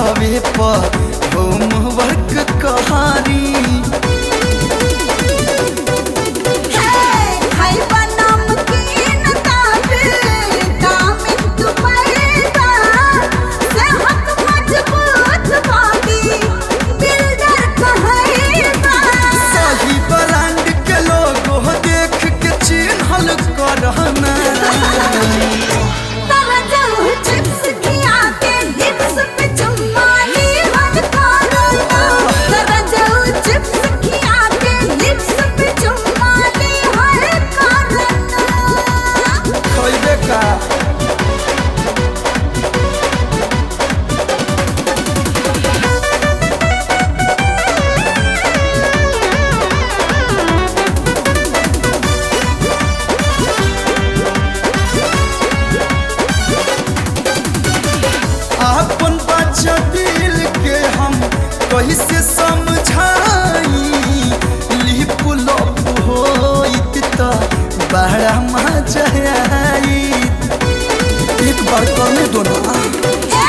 उठवे पर होमवर्क कहारी हाय होइत तो बड़ा मज़ा आइत एक बार तो कर दोनों